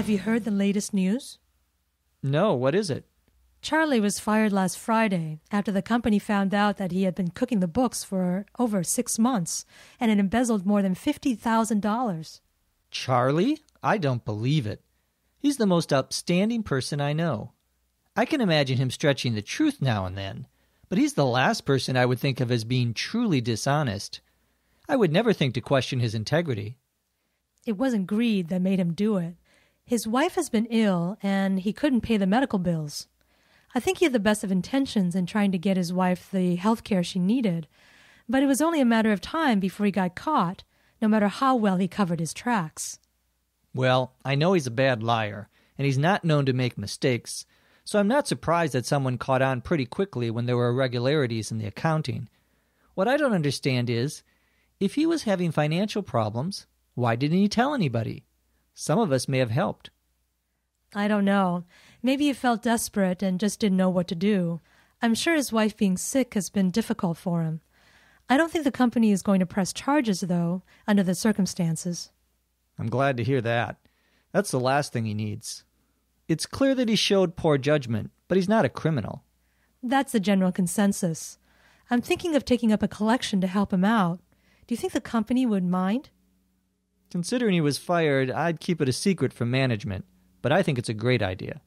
Have you heard the latest news? No, what is it? Charlie was fired last Friday after the company found out that he had been cooking the books for over six months and had embezzled more than $50,000. Charlie? I don't believe it. He's the most upstanding person I know. I can imagine him stretching the truth now and then, but he's the last person I would think of as being truly dishonest. I would never think to question his integrity. It wasn't greed that made him do it. His wife has been ill, and he couldn't pay the medical bills. I think he had the best of intentions in trying to get his wife the health care she needed, but it was only a matter of time before he got caught, no matter how well he covered his tracks. Well, I know he's a bad liar, and he's not known to make mistakes, so I'm not surprised that someone caught on pretty quickly when there were irregularities in the accounting. What I don't understand is if he was having financial problems, why didn't he tell anybody? Some of us may have helped. I don't know. Maybe he felt desperate and just didn't know what to do. I'm sure his wife being sick has been difficult for him. I don't think the company is going to press charges, though, under the circumstances. I'm glad to hear that. That's the last thing he needs. It's clear that he showed poor judgment, but he's not a criminal. That's the general consensus. I'm thinking of taking up a collection to help him out. Do you think the company would mind? Considering he was fired, I'd keep it a secret from management, but I think it's a great idea.